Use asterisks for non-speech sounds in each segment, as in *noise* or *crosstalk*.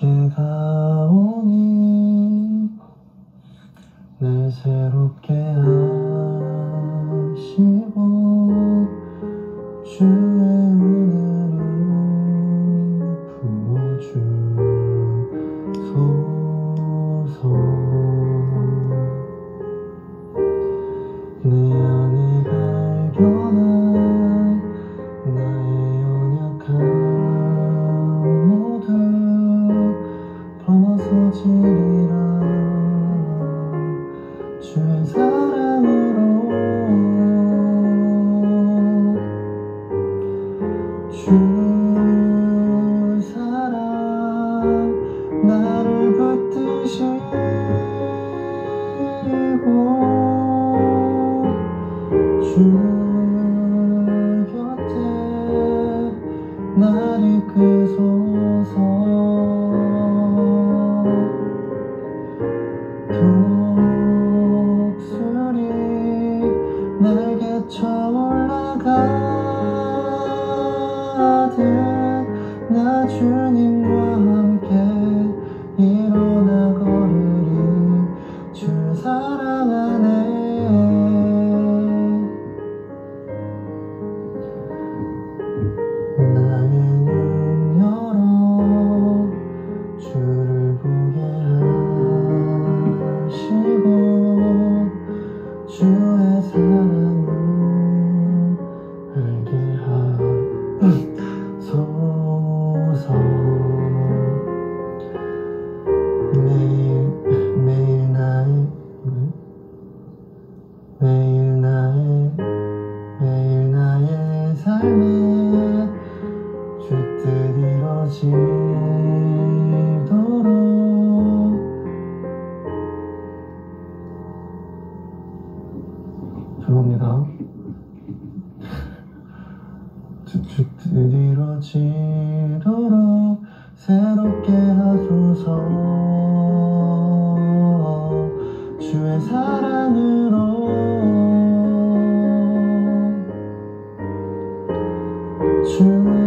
비가 오니 날 새롭게 去。 죄송합니다. 쭉쭉 들이러지도록 새롭게 하소서 주의 사랑으로 주의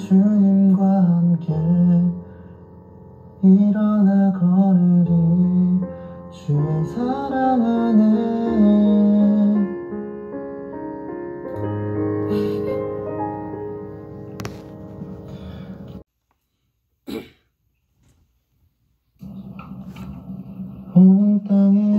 주님과 함께 일어나 걸으리 주의 사랑 안에. *clears throat* 온 땅에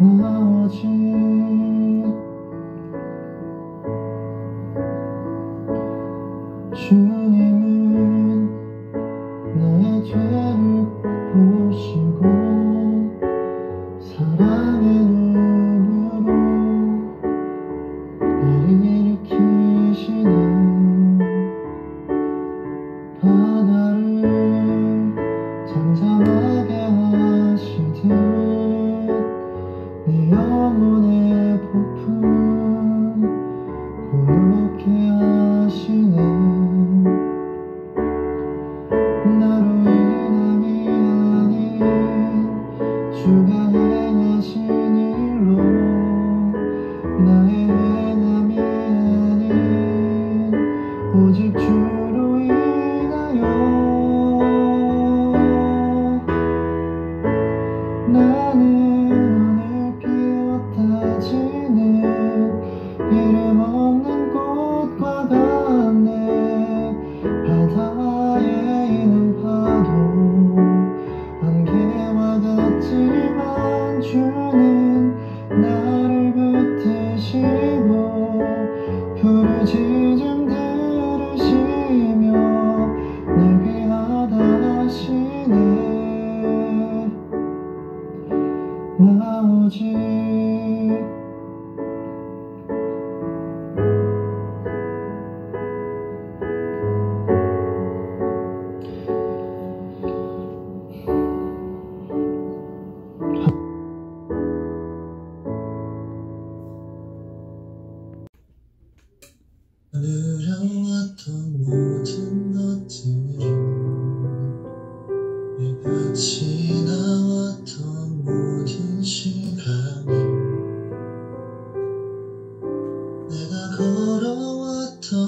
more. you.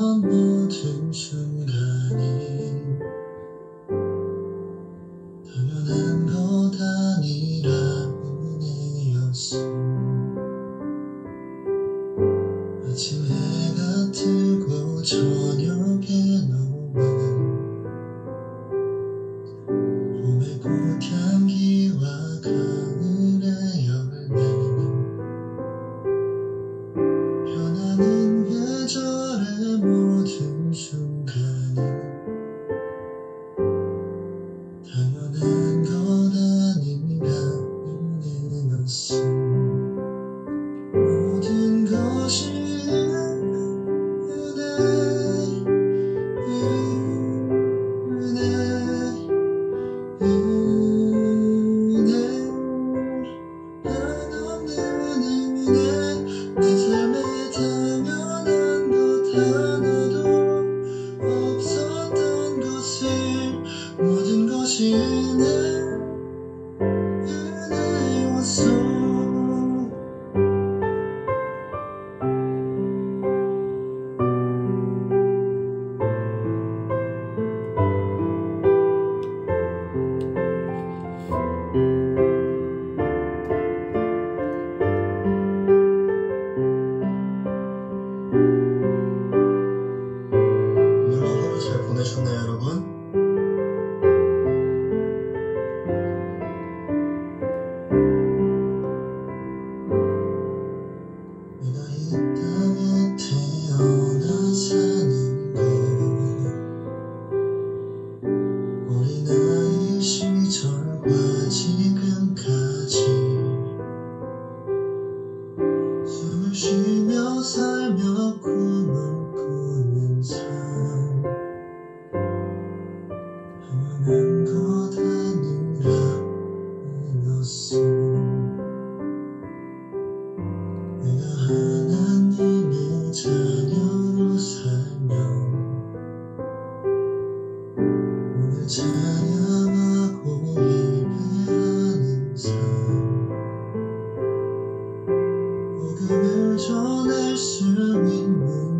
저 모든 순간이 당연한 것 아니라 은혜였어. 아침 해가 뜨고 저녁에 너와 몸에 꽃향 you. 窗台是你。们